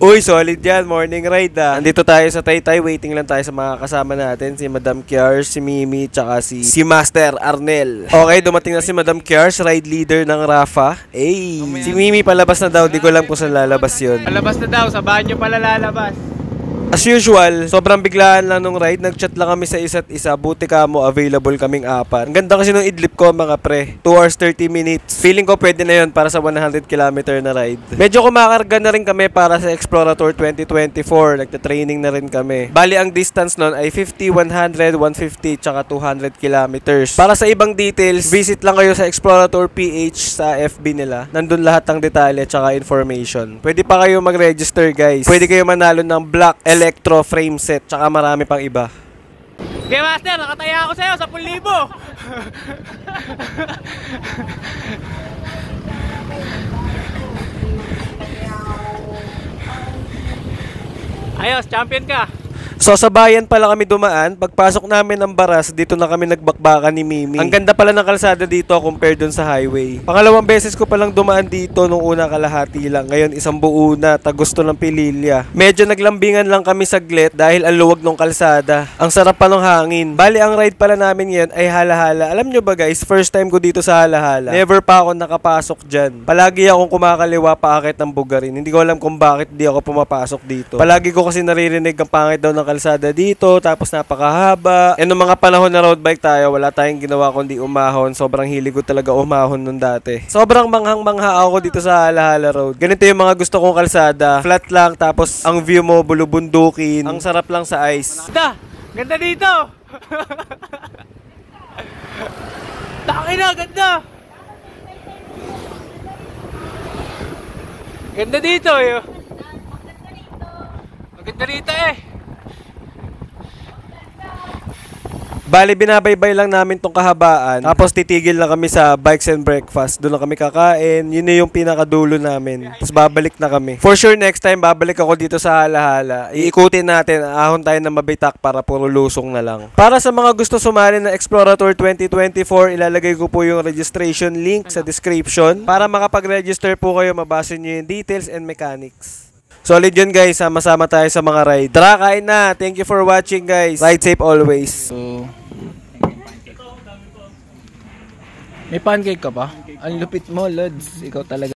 Uy, solid yan. Morning ride ah. Nandito tayo sa Taytay. Waiting lang tayo sa mga kasama natin. Si Madam Kiars, si Mimi, tsaka si, si Master Arnel. Okay, dumating na si Madam Kiars, ride leader ng Rafa. Ay, si Mimi palabas na daw. Di ko alam kung saan lalabas yun. Palabas na daw, sa banyo pala lalabas. As usual, sobrang biglaan lang nung ride. Nag-chat lang kami sa isa't isa. Buti ka mo, available kaming apat. Ang ganda kasi nung idlip ko, mga pre. 2 hours 30 minutes. Feeling ko pwede na yun para sa 100 km na ride. Medyo kumakarga na rin kami para sa Explorator 2024. Nagta-training na rin kami. Bali, ang distance nun ay 50, 100, 150, tsaka 200 kilometers. Para sa ibang details, visit lang kayo sa Explorator PH sa FB nila. Nandun lahat ng detalye tsaka information. Pwede pa kayo mag-register, guys. Pwede kayo manalo ng black electro frame set tsaka marami pang iba. Okay, Master, nakataya ako sa'yo, 10,000. Ayos, champion ka. So sa bayan pala kami dumaan, pagpasok namin ng baras, dito na kami nagbakbakan ni Mimi. Ang ganda pala ng kalsada dito compared dun sa highway. Pangalawang beses ko palang dumaan dito nung una kalahati lang. Ngayon isang buo na, tagusto ng pililya. Medyo naglambingan lang kami saglit dahil ang luwag ng kalsada. Ang sarap pa ng hangin. Bali ang ride pala namin ngayon ay halahala. Alam nyo ba guys, first time ko dito sa halahala. Never pa ako nakapasok dyan. Palagi akong kumakaliwa paakit ng bugarin. Hindi ko alam kung bakit di ako pumapasok dito. Palagi ko kasi naririnig ang pangit daw ng kalsada dito, tapos napakahaba. E nung mga panahon na road bike tayo, wala tayong ginawa kundi umahon. Sobrang hilig ko talaga umahon nung dati. Sobrang manghang-mangha ako dito sa Halahala Road. Ganito yung mga gusto kong kalsada. Flat lang, tapos ang view mo bulubundukin. Ang sarap lang sa ice. Ganda! Ganda dito! Taki na, ganda! Ganda dito, yo. Maganda dito eh. Bali, binabaybay lang namin tong kahabaan. Tapos titigil lang kami sa bikes and breakfast. Doon lang kami kakain. Yun na yung pinakadulo namin. Tapos babalik na kami. For sure, next time, babalik ako dito sa Halahala. Iikutin natin. Ahon tayo na mabitak para puro lusong na lang. Para sa mga gusto sumali na Explorator 2024, ilalagay ko po yung registration link sa description. Para makapag-register po kayo, mabasa nyo yung details and mechanics. Solid yun guys, sama-sama tayo sa mga ride. Tara, kain na. Thank you for watching guys. Ride safe always. So, may pancake ka pa? Ang lupit mo, Lods. Ikaw talaga.